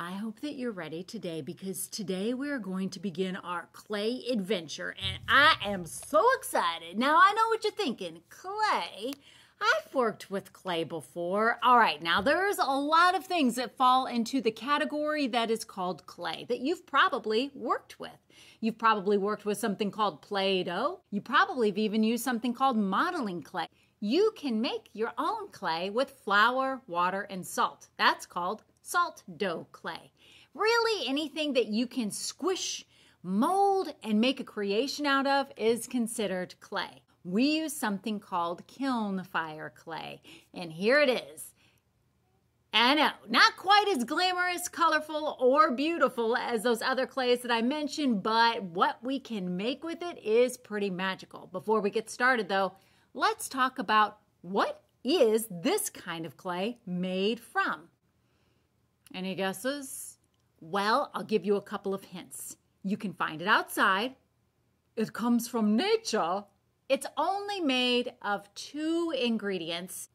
I hope that you're ready today because today we're going to begin our clay adventure and I am so excited. Now I know what you're thinking. Clay? I've worked with clay before. All right, now there's a lot of things that fall into the category that is called clay that you've probably worked with. You've probably worked with something called Play Doh. You probably have even used something called modeling clay. You can make your own clay with flour, water, and salt. That's called salt dough clay. Really, anything that you can squish, mold, and make a creation out of is considered clay. We use something called kiln fire clay, and here it is. I know, not quite as glamorous, colorful, or beautiful as those other clays that I mentioned, but what we can make with it is pretty magical. Before we get started though, let's talk about what is this kind of clay made from? Any guesses? Well, I'll give you a couple of hints. You can find it outside. It comes from nature. It's only made of two ingredients.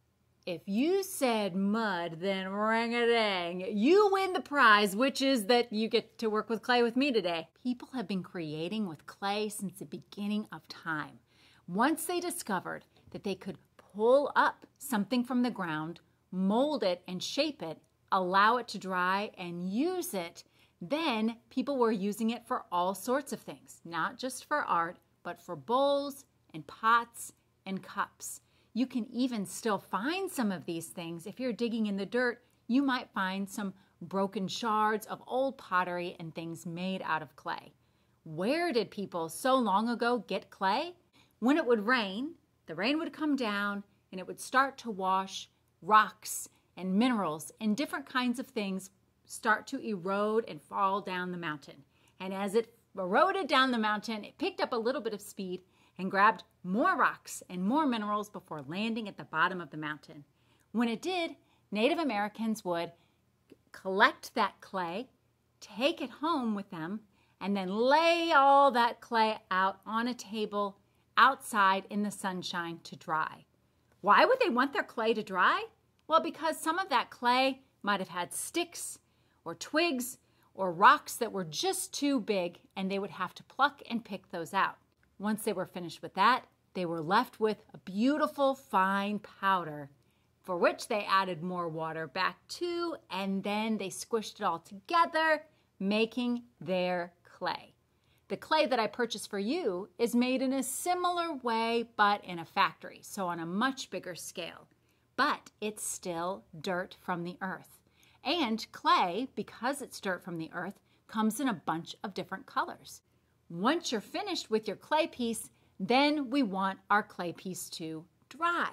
If you said mud, then ring a dang, you win the prize, which is that you get to work with clay with me today. People have been creating with clay since the beginning of time. Once they discovered that they could pull up something from the ground, mold it, and shape it, allow it to dry, and use it, then people were using it for all sorts of things, not just for art, but for bowls and pots and cups. You can even still find some of these things. If you're digging in the dirt, you might find some broken shards of old pottery and things made out of clay. Where did people so long ago get clay? When it would rain, the rain would come down and it would start to wash rocks and minerals and different kinds of things start to erode and fall down the mountain. And as it eroded down the mountain, it picked up a little bit of speed and grabbed more rocks and more minerals before landing at the bottom of the mountain. When it did, Native Americans would collect that clay, take it home with them, and then lay all that clay out on a table outside in the sunshine to dry. Why would they want their clay to dry? Well, because some of that clay might have had sticks or twigs or rocks that were just too big, and they would have to pluck and pick those out. Once they were finished with that, they were left with a beautiful fine powder for which they added more water back to, and then they squished it all together, making their clay. The clay that I purchased for you is made in a similar way, but in a factory, so on a much bigger scale. But it's still dirt from the earth. And clay, because it's dirt from the earth, comes in a bunch of different colors. Once you're finished with your clay piece, then we want our clay piece to dry.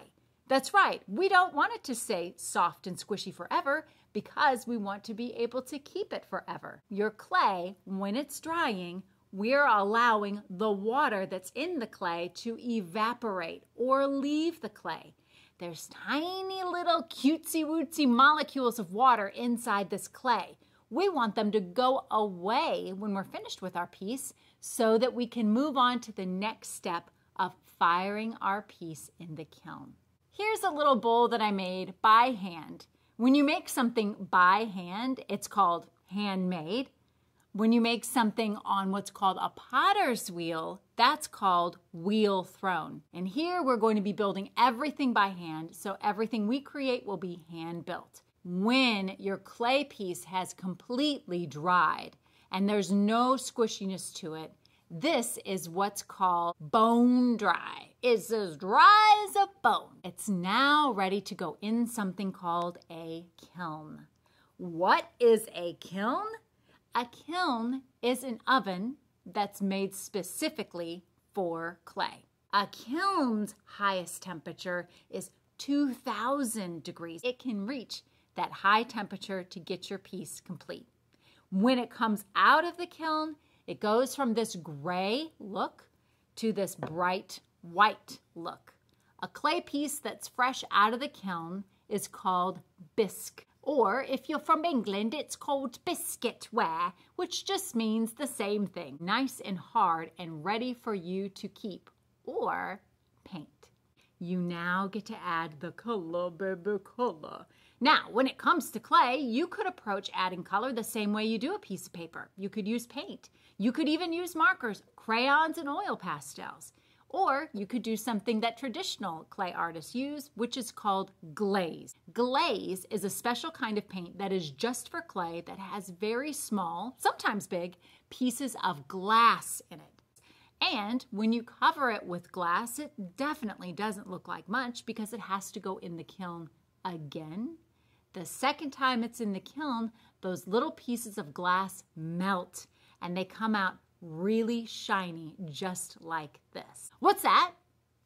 That's right, we don't want it to stay soft and squishy forever because we want to be able to keep it forever. Your clay, when it's drying, we're allowing the water that's in the clay to evaporate or leave the clay. There's tiny little cutesy wootsy molecules of water inside this clay. We want them to go away when we're finished with our piece so that we can move on to the next step of firing our piece in the kiln. Here's a little bowl that I made by hand. When you make something by hand, it's called handmade. When you make something on what's called a potter's wheel, that's called wheel thrown. And here we're going to be building everything by hand, so everything we create will be hand built. When your clay piece has completely dried and there's no squishiness to it, this is what's called bone dry. It's as dry as a bone. It's now ready to go in something called a kiln. What is a kiln? A kiln is an oven that's made specifically for clay. A kiln's highest temperature is 2000 degrees. It can reach that high temperature to get your piece complete. When it comes out of the kiln, it goes from this gray look to this bright white look. A clay piece that's fresh out of the kiln is called bisque. Or if you're from England, it's called biscuit ware, which just means the same thing. Nice and hard and ready for you to keep or paint. You now get to add the color, baby color. Now, when it comes to clay, you could approach adding color the same way you do a piece of paper. You could use paint. You could even use markers, crayons, and oil pastels. Or you could do something that traditional clay artists use, which is called glaze. Glaze is a special kind of paint that is just for clay that has very small, sometimes big, pieces of glass in it. And when you cover it with glass, it definitely doesn't look like much because it has to go in the kiln again. The second time it's in the kiln, those little pieces of glass melt and they come out really shiny, just like this. What's that?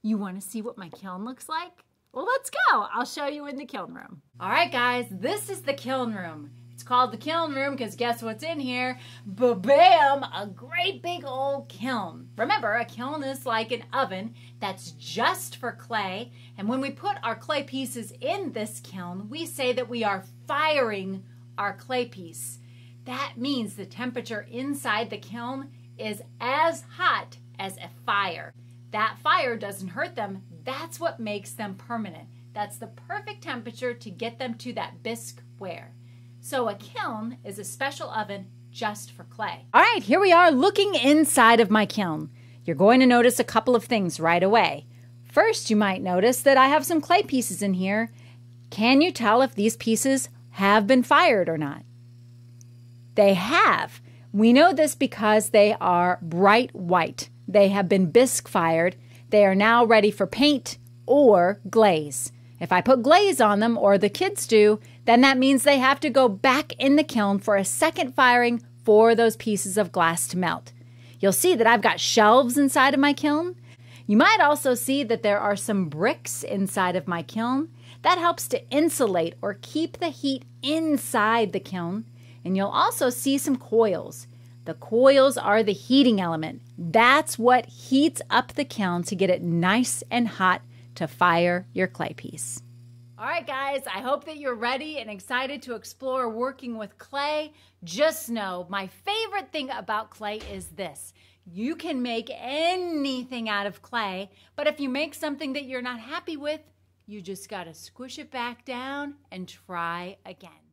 You want to see what my kiln looks like? Well, let's go. I'll show you in the kiln room. All right, guys, this is the kiln room. It's called the kiln room because guess what's in here? Ba-bam! A great big old kiln. Remember, a kiln is like an oven that's just for clay. And when we put our clay pieces in this kiln, we say that we are firing our clay piece. That means the temperature inside the kiln is as hot as a fire. That fire doesn't hurt them. That's what makes them permanent. That's the perfect temperature to get them to that bisque ware. So a kiln is a special oven just for clay. All right, here we are looking inside of my kiln. You're going to notice a couple of things right away. First, you might notice that I have some clay pieces in here. Can you tell if these pieces have been fired or not? They have. We know this because they are bright white. They have been bisque fired. They are now ready for paint or glaze. If I put glaze on them, or the kids do, then that means they have to go back in the kiln for a second firing for those pieces of glass to melt. You'll see that I've got shelves inside of my kiln. You might also see that there are some bricks inside of my kiln. That helps to insulate or keep the heat inside the kiln. And you'll also see some coils. The coils are the heating element. That's what heats up the kiln to get it nice and hot to fire your clay piece. All right, guys, I hope that you're ready and excited to explore working with clay. Just know my favorite thing about clay is this you can make anything out of clay, but if you make something that you're not happy with, you just got to squish it back down and try again.